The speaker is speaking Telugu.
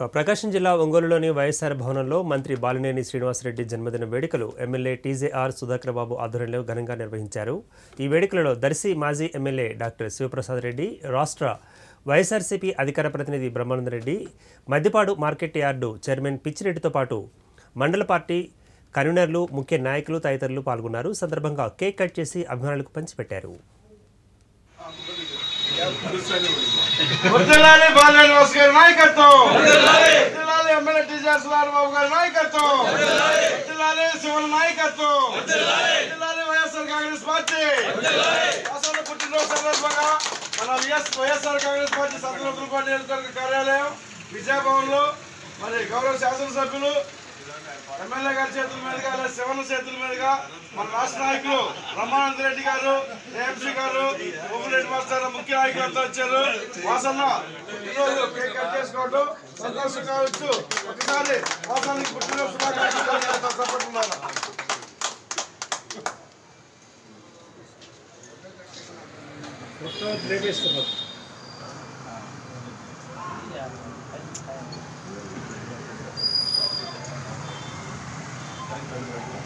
ప్రకాశం జిల్లా ఒంగోలులోని వైఎస్ఆర్ భవనంలో మంత్రి బాలినేని శ్రీనివాసరెడ్డి జన్మదిన వేడుకలు ఎమ్మెల్యే టీజేఆర్ సుధాకర్ బాబు ఆధ్వర్యంలో ఘనంగా నిర్వహించారు. ఈ వేడుకలలో దర్శి మాజీ ఎమ్మెల్యే డాక్టర్ శివప్రసాద్ రెడ్డి రాష్ట్ర వైఎస్ఆర్సీపీ అధికార ప్రతినిధి Brahmananda Reddy Maddipadu market yard chairman పిచ్చిరెడ్డితో పాటు మండల పార్టీ కన్వీనర్లు ముఖ్య నాయకులు తదితరులు పాల్గొన్నారు. సందర్భంగా కేక్ కట్ చేసి అభిమానులకు పంచిపెట్టారు. వర్ధిల్లాలి బాలనివాస్ గారి నాయకత్వం. వర్ధిల్లాలి ఎమ్మెల్యే టీచర్ సుధార్ బాబు గారి నాయకత్వం. వర్ధిల్లాలి శివన్ నాయకత్వం. వర్ధిల్లాలి వైఎస్ఆర్ కాంగ్రెస్ పార్టీ. అసలు పుట్టినరోజు సందర్భంగా మన వైఎస్ వైఎస్ఆర్ కాంగ్రెస్ పార్టీ సత్యనతులపాటి నియోజకవర్గ కార్యాలయం విజయభవన్లో మరి గౌరవ శాసనసభ్యులు ఎమ్మెల్యే గారి చేతుల మీదుగా లేదా శివన్న చేతుల మీదుగా మన రాష్ట్ర నాయకులు బ్రహ్మానంద రెడ్డి గారు ఏఎంసీ గారు రెడ్డి ముఖ్య నాయకులంతా వచ్చారు. వాసన్న ఈరోజు కేక్ కట్ చేసుకోవడం సంతోషం కావచ్చు. ఒకసారి వాసనకి పుట్టినరోజు శుభాకాంక్షలు చెప్పట్టున్నారు If you